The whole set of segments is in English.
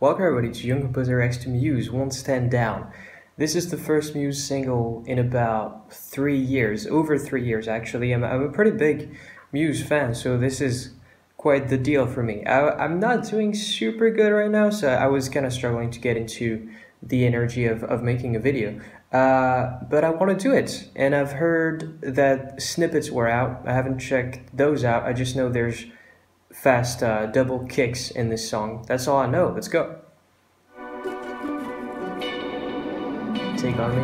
Welcome everybody to Young Composer X to Muse, Won't Stand Down. This is the first Muse single in about three years, over three years actually. I'm, I'm a pretty big Muse fan, so this is quite the deal for me. I, am not doing super good right now, so I was kind of struggling to get into the energy of, of making a video. Uh, but I want to do it, and I've heard that snippets were out. I haven't checked those out. I just know there's fast uh, double kicks in this song. That's all I know. Let's go. Take on me.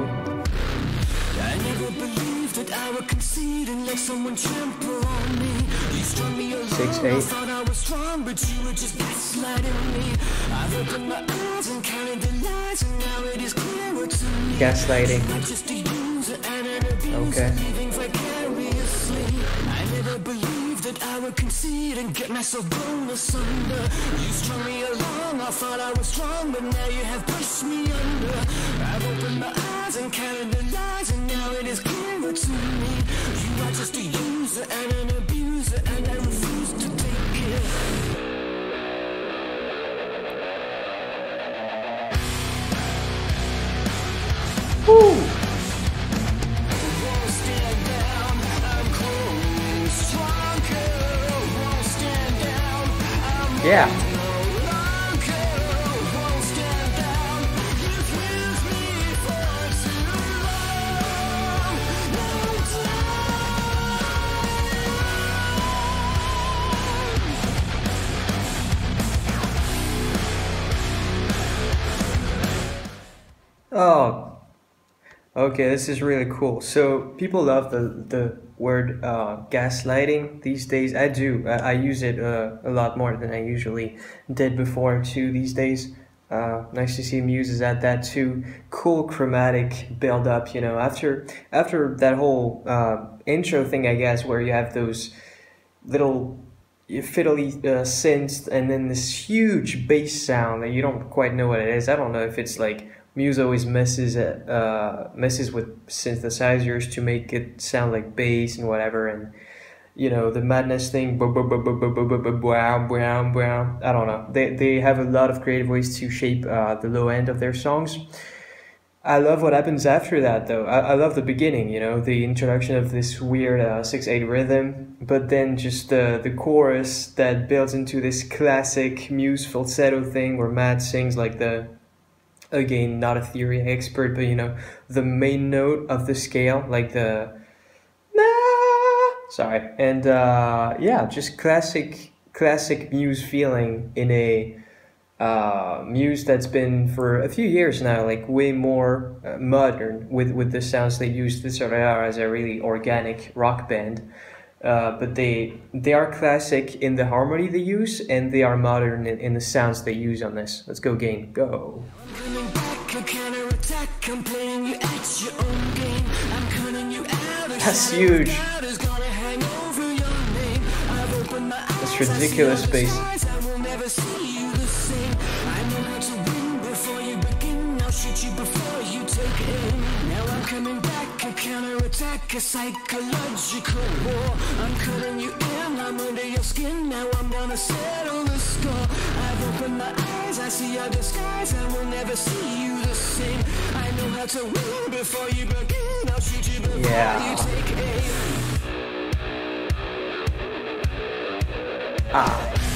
I never believed that I would concede and let someone trample on me. You strung me along. Six, eight. I thought I was strong, but you were just gaslighting me. I've opened my eyes and counted the lies, and now it is clearer to me. Gaslighting. Okay. I never believed that I would concede and get myself blown asunder. You strung me along, I thought I was strong, but now you have pushed me under. I've opened my eyes and counted the lies, and now it is clearer to me. You are just a user and an abuser, and I refuse to take it. Woo! Oh, okay, this is really cool. So people love the the word uh, gaslighting these days. I do. I, I use it uh, a lot more than I usually did before too these days. Uh, nice to see Muses at that too. Cool chromatic build up, you know. After after that whole uh, intro thing, I guess, where you have those little fiddly uh, synths and then this huge bass sound that you don't quite know what it is. I don't know if it's like Muse always messes uh, messes with synthesizers to make it sound like bass and whatever, and you know the madness thing. I don't know. They they have a lot of creative ways to shape uh, the low end of their songs. I love what happens after that though. I, I love the beginning, you know, the introduction of this weird uh, six eight rhythm, but then just the the chorus that builds into this classic Muse falsetto thing where Matt sings like the again not a theory expert but you know the main note of the scale like the sorry. And uh, yeah just classic classic muse feeling in a uh, muse that's been for a few years now like way more uh, modern with with the sounds they use this are as a really organic rock band uh, but they they are classic in the harmony they use and they are modern in, in the sounds they use on this. Let's go game go. That's huge. That's ridiculous bass. counterattack a psychological war. I'm cutting you in, I'm under your skin. Now I'm gonna settle the score. I've opened my eyes, I see your disguise. I will never see you the same. I know how to win before you begin. I'll shoot you before yeah. you take aim. Ah.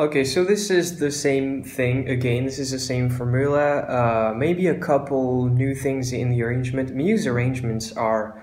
Okay, so this is the same thing again. This is the same formula. Uh, maybe a couple new things in the arrangement. Muse arrangements are,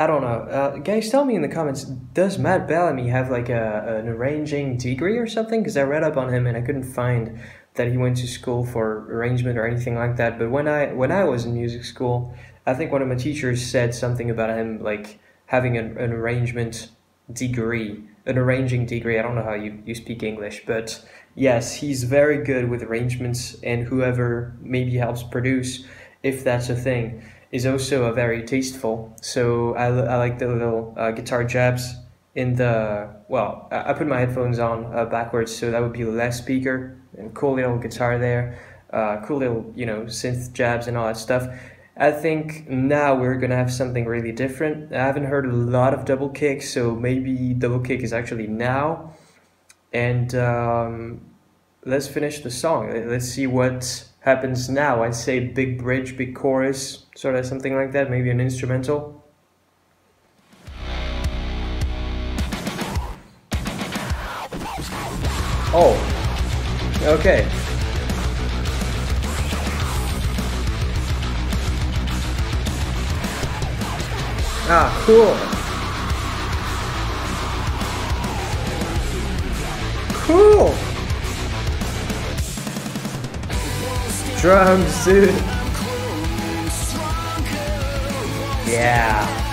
I don't know. Uh, guys, tell me in the comments. Does Matt Bellamy have like a an arranging degree or something? Because I read up on him and I couldn't find that he went to school for arrangement or anything like that. But when I when I was in music school, I think one of my teachers said something about him like having an, an arrangement degree an arranging degree. I don't know how you, you speak English, but yes, he's very good with arrangements, and whoever maybe helps produce if that's a thing, is also a very tasteful. So I, I like the little uh, guitar jabs in the well. I, I put my headphones on uh, backwards, so that would be left speaker and cool little guitar there, uh, cool little you know synth jabs and all that stuff. I think now we're gonna have something really different. I haven't heard a lot of double kicks, so maybe double kick is actually now. And um, let's finish the song. Let's see what happens now. I'd say big bridge, big chorus, sort of something like that. Maybe an instrumental. Oh, okay. Ah, cool. Cool. Drums, dude. Yeah.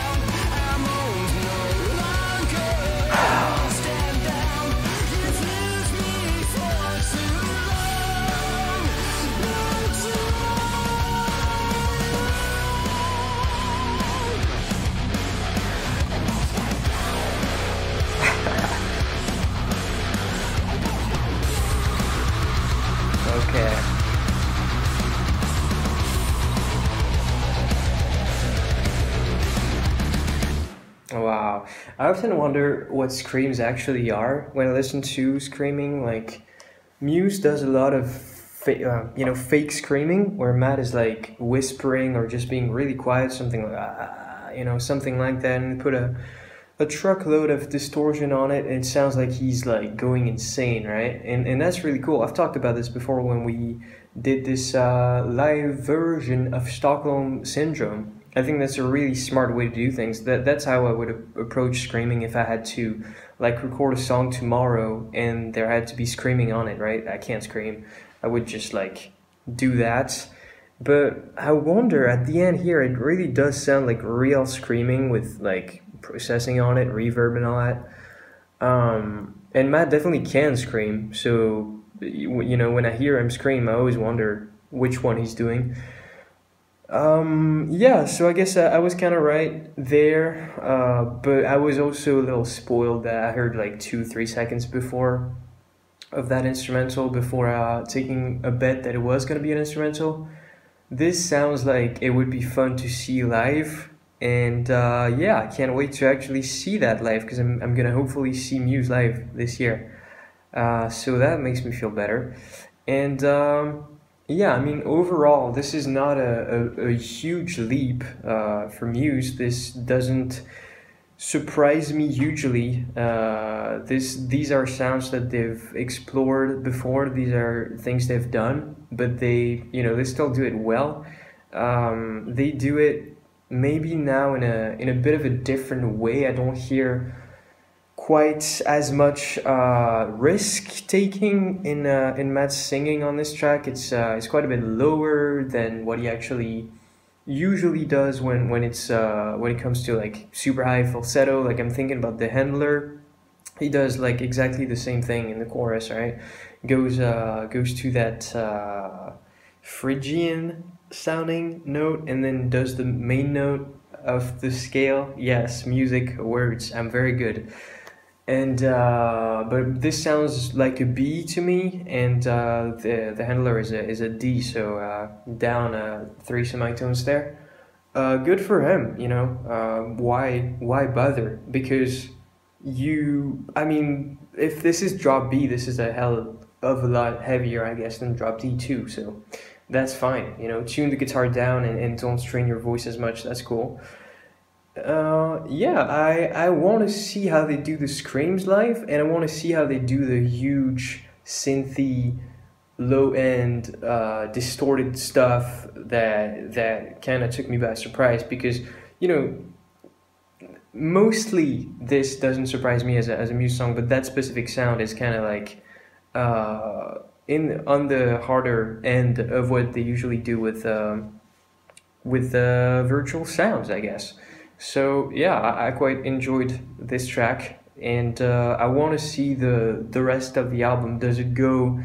Often wonder what screams actually are when I listen to screaming. Like, Muse does a lot of, fa- uh, you know, fake screaming where Matt is like whispering or just being really quiet, something like, ah, you know, something like that, and put a a truckload of distortion on it and it sounds like he's like going insane right and and that's really cool i've talked about this before when we did this uh, live version of stockholm syndrome i think that's a really smart way to do things that that's how i would approach screaming if i had to like record a song tomorrow and there had to be screaming on it right i can't scream i would just like do that but I wonder at the end here, it really does sound like real screaming with like processing on it, reverb and all that. Um, and Matt definitely can scream. So, you know, when I hear him scream, I always wonder which one he's doing. Um, yeah, so I guess I, I was kind of right there. Uh, but I was also a little spoiled that I heard like two, three seconds before of that instrumental before uh, taking a bet that it was going to be an instrumental. This sounds like it would be fun to see live. And uh, yeah, I can't wait to actually see that live because I'm, I'm gonna hopefully see Muse live this year. Uh, so that makes me feel better. And um, yeah, I mean, overall, this is not a, a, a huge leap uh, for Muse. This doesn't surprise me hugely. Uh, this these are sounds that they've explored before. These are things they've done, but they you know they still do it well. Um, they do it maybe now in a in a bit of a different way. I don't hear quite as much uh, risk taking in uh, in Matt's singing on this track. It's uh, it's quite a bit lower than what he actually usually does when when it's uh, when it comes to like super high falsetto. Like I'm thinking about the handler. He does like exactly the same thing in the chorus, right? Goes uh, goes to that uh, Phrygian sounding note and then does the main note of the scale. Yes, music words. I'm very good and uh, but this sounds like a B to me, and uh, the the handler is a is a D, so uh, down uh, three semitones there. Uh, good for him, you know. Uh, why why bother? Because you, I mean, if this is drop B, this is a hell of a lot heavier, I guess, than drop D too. So that's fine, you know. Tune the guitar down and, and don't strain your voice as much. That's cool. Uh, yeah, I I want to see how they do the screams live, and I want to see how they do the huge synthy, low end, uh, distorted stuff that that kind of took me by surprise because you know mostly this doesn't surprise me as a as a Muse song, but that specific sound is kind of like uh in on the harder end of what they usually do with um with uh, virtual sounds, I guess. So yeah, I, I quite enjoyed this track, and uh, I want to see the the rest of the album. Does it go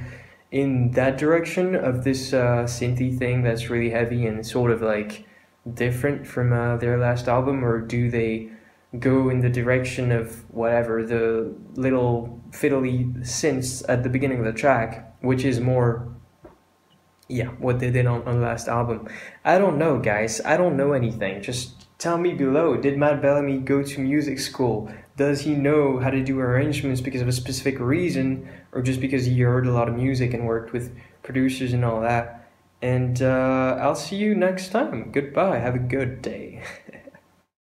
in that direction of this uh, synthy thing that's really heavy and sort of like different from uh, their last album, or do they go in the direction of whatever the little fiddly synths at the beginning of the track, which is more yeah what they did on, on the last album? I don't know guys. I don't know anything. Just tell me below did matt bellamy go to music school? Does he know how to do arrangements because of a specific reason or just because he heard a lot of music and worked with producers and all that? And uh, i'll see you next time. Goodbye. Have a good day